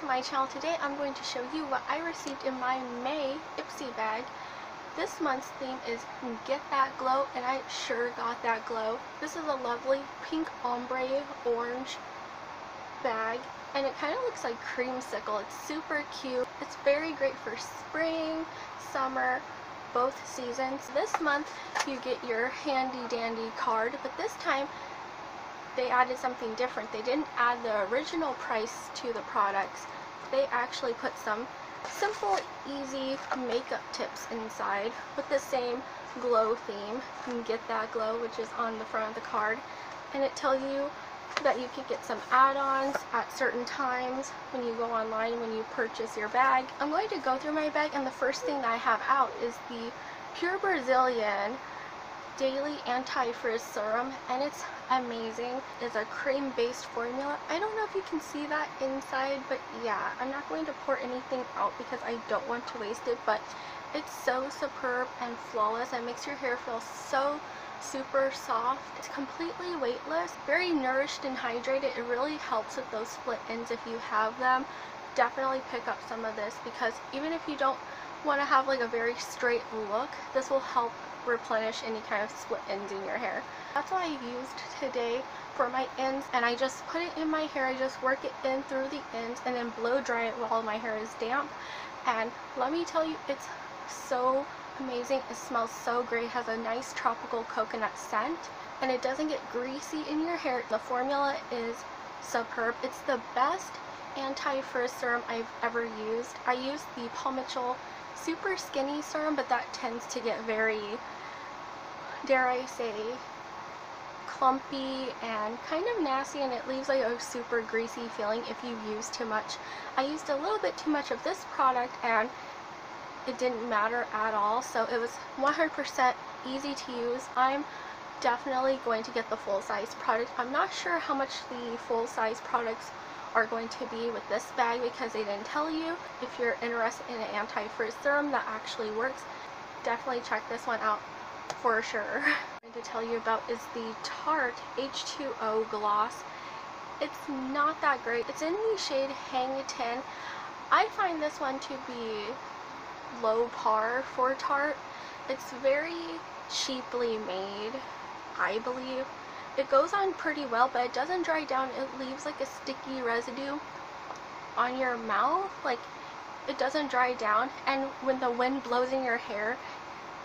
to my channel. Today I'm going to show you what I received in my May Ipsy bag. This month's theme is Get That Glow and I sure got that glow. This is a lovely pink ombre orange bag and it kind of looks like creamsicle. It's super cute. It's very great for spring, summer, both seasons. This month you get your handy dandy card but this time they added something different. They didn't add the original price to the products. They actually put some simple, easy makeup tips inside with the same glow theme. You can get that glow, which is on the front of the card. And it tells you that you could get some add-ons at certain times when you go online when you purchase your bag. I'm going to go through my bag and the first thing that I have out is the Pure Brazilian Daily Anti-Frizz Serum and it's amazing. It's a cream-based formula. I don't know if you can see that inside, but yeah, I'm not going to pour anything out because I don't want to waste it, but it's so superb and flawless. It makes your hair feel so super soft. It's completely weightless, very nourished and hydrated. It really helps with those split ends if you have them. Definitely pick up some of this because even if you don't want to have like a very straight look, this will help replenish any kind of split ends in your hair. That's what I used today for my ends and I just put it in my hair. I just work it in through the ends and then blow dry it while my hair is damp. And let me tell you, it's so amazing. It smells so great. It has a nice tropical coconut scent and it doesn't get greasy in your hair. The formula is superb. It's the best anti-frizz serum I've ever used. I used the Paul Mitchell super skinny serum, but that tends to get very dare I say, clumpy and kind of nasty and it leaves like a super greasy feeling if you use too much. I used a little bit too much of this product and it didn't matter at all so it was 100% easy to use. I'm definitely going to get the full size product. I'm not sure how much the full size products are going to be with this bag because they didn't tell you. If you're interested in an anti-frizz serum that actually works, definitely check this one out for sure. to tell you about is the Tarte H2O Gloss. It's not that great. It's in the shade Hang 10. I find this one to be low par for Tarte. It's very cheaply made, I believe. It goes on pretty well, but it doesn't dry down. It leaves like a sticky residue on your mouth. Like, it doesn't dry down. And when the wind blows in your hair,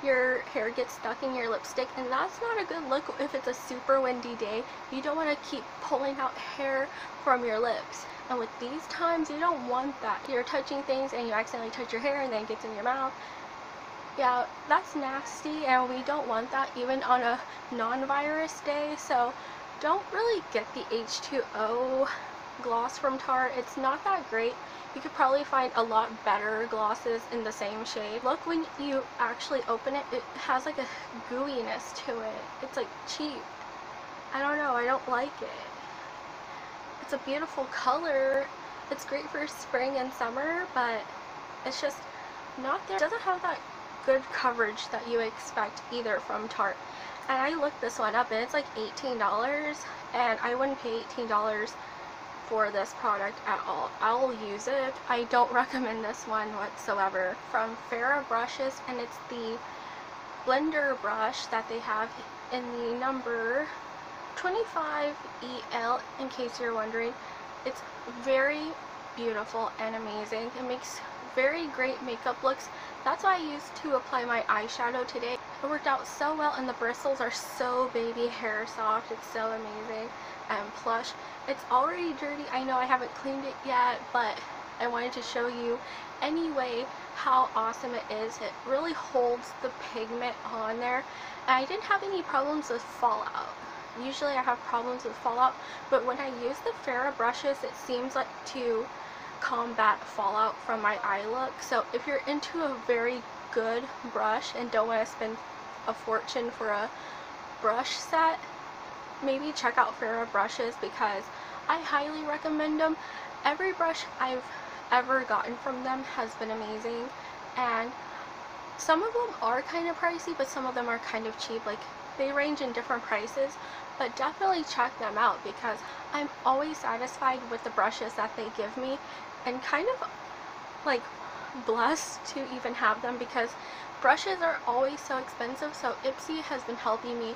your hair gets stuck in your lipstick and that's not a good look if it's a super windy day. You don't want to keep pulling out hair from your lips. And with these times, you don't want that. You're touching things and you accidentally touch your hair and then it gets in your mouth. Yeah, that's nasty and we don't want that even on a non-virus day. So don't really get the H2O gloss from Tarte. It's not that great. You could probably find a lot better glosses in the same shade. Look when you actually open it, it has like a gooiness to it. It's like cheap. I don't know, I don't like it. It's a beautiful color. It's great for spring and summer, but it's just not there. It doesn't have that good coverage that you expect either from Tarte. And I looked this one up and it's like $18 and I wouldn't pay $18 for this product at all. I'll use it. I don't recommend this one whatsoever. From F.A.R.A.H Brushes and it's the blender brush that they have in the number 25EL in case you're wondering. It's very beautiful and amazing. It makes very great makeup looks. That's what I used to apply my eyeshadow today. It worked out so well and the bristles are so baby hair soft. It's so amazing and plush. It's already dirty. I know I haven't cleaned it yet, but I wanted to show you anyway how awesome it is. It really holds the pigment on there. And I didn't have any problems with fallout. Usually I have problems with fallout, but when I use the F.A.R.A.H brushes, it seems like to combat fallout from my eye look. So if you're into a very good brush and don't want to spend a fortune for a brush set, maybe check out F.A.R.A.H brushes because I highly recommend them. Every brush I've ever gotten from them has been amazing and some of them are kind of pricey but some of them are kind of cheap like they range in different prices but definitely check them out because I'm always satisfied with the brushes that they give me and kind of like blessed to even have them because brushes are always so expensive so Ipsy has been helping me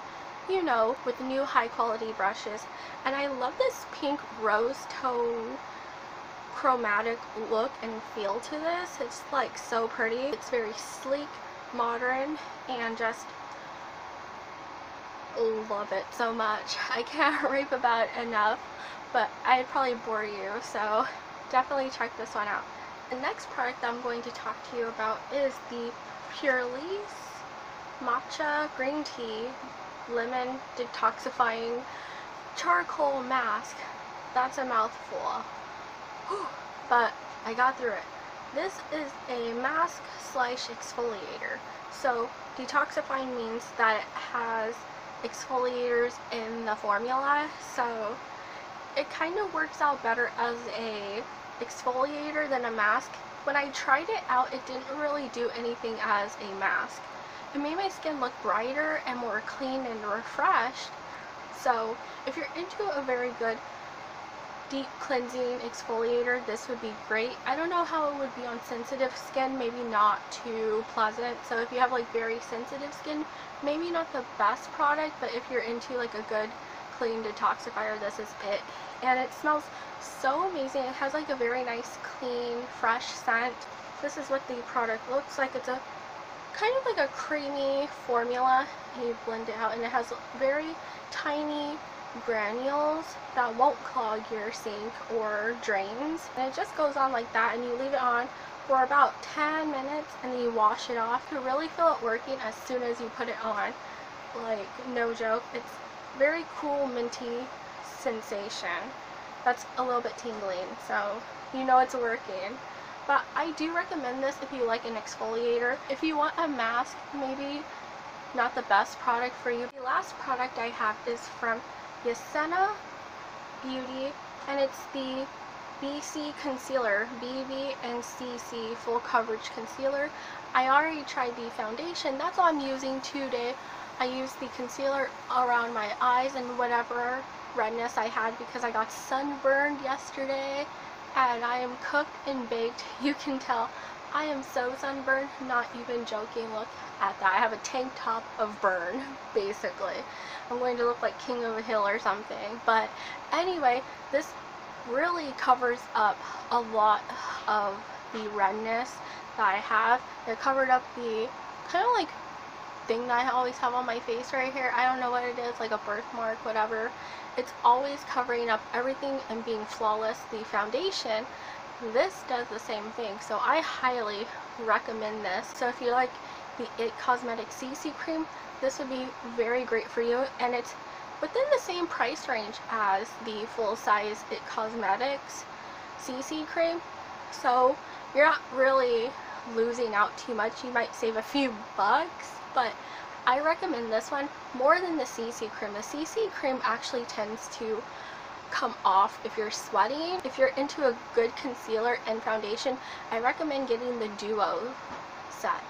you know with new high quality brushes. And I love this pink rose tone chromatic look and feel to this. It's like so pretty. It's very sleek modern and just love it so much. I can't rave about it enough but I'd probably bore you so definitely check this one out the next product that I'm going to talk to you about is the Purlisse Matcha Green Tea Lemon Detoxifying Charcoal Mask. That's a mouthful. but I got through it. This is a mask slash exfoliator. So detoxifying means that it has exfoliators in the formula. So it kind of works out better as a exfoliator than a mask. When I tried it out, it didn't really do anything as a mask. It made my skin look brighter and more clean and refreshed. So if you're into a very good deep cleansing exfoliator, this would be great. I don't know how it would be on sensitive skin, maybe not too pleasant. So if you have like very sensitive skin, maybe not the best product, but if you're into like a good clean detoxifier, this is it. And it smells so amazing. It has like a very nice, clean, fresh scent. This is what the product looks like. It's a kind of like a creamy formula. You blend it out and it has very tiny granules that won't clog your sink or drains. And it just goes on like that and you leave it on for about 10 minutes and then you wash it off. You really feel it working as soon as you put it on. Like, no joke. It's very cool minty sensation. That's a little bit tingling so you know it's working. But I do recommend this if you like an exfoliator. If you want a mask maybe not the best product for you. The last product I have is from Yensa Beauty and it's the BC Concealer BB and CC Full Coverage Concealer I already tried the foundation that's all I'm using today I used the concealer around my eyes and whatever redness I had because I got sunburned yesterday and I am cooked and baked. You can tell I am so sunburned, not even joking. Look at that. I have a tank top of burn, basically. I'm going to look like king of a hill or something. But anyway, this really covers up a lot of the redness that I have. It covered up the kind of like thing that I always have on my face right here. I don't know what it is, like a birthmark, whatever. It's always covering up everything and being flawless. The foundation, this does the same thing. So I highly recommend this. So if you like the IT Cosmetic CC cream, this would be very great for you. And it's within the same price range as the full-size IT Cosmetics CC cream. So you're not really losing out too much. You might save a few bucks, but I recommend this one more than the CC cream. The CC cream actually tends to come off if you're sweating. If you're into a good concealer and foundation, I recommend getting the duo set.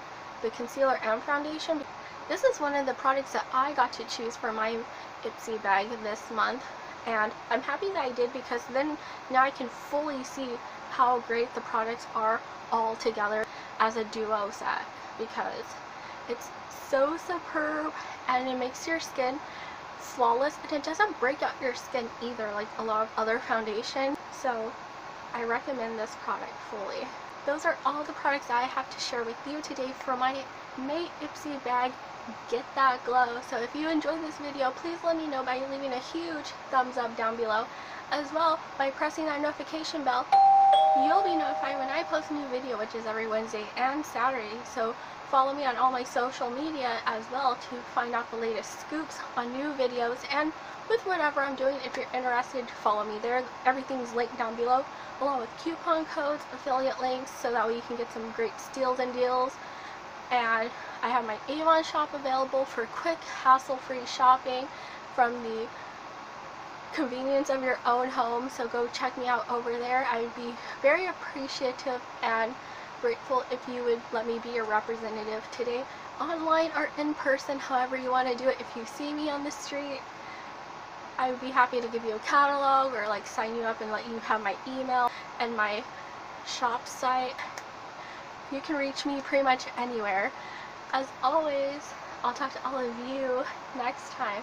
The concealer and foundation. This is one of the products that I got to choose for my Ipsy bag this month. And I'm happy that I did because then now I can fully see how great the products are all together as a duo set because it's so superb and it makes your skin flawless and it doesn't break out your skin either like a lot of other foundation. So I recommend this product fully. Those are all the products I have to share with you today for my May Ipsy bag Get That Glow. So if you enjoyed this video, please let me know by leaving a huge thumbs up down below. As well, by pressing that notification bell, you'll be notified when I post a new video, which is every Wednesday and Saturday. So Follow me on all my social media as well to find out the latest scoops on new videos and with whatever I'm doing. If you're interested, to follow me there. Everything's linked down below along with coupon codes, affiliate links, so that way you can get some great steals and deals. And I have my Avon shop available for quick, hassle-free shopping from the convenience of your own home. So go check me out over there. I would be very appreciative and grateful if you would let me be your representative today, online or in person, however you want to do it. If you see me on the street, I would be happy to give you a catalog or like sign you up and let you have my email and my shop site. You can reach me pretty much anywhere. As always, I'll talk to all of you next time.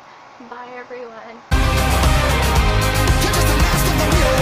Bye everyone. You're just the last of the real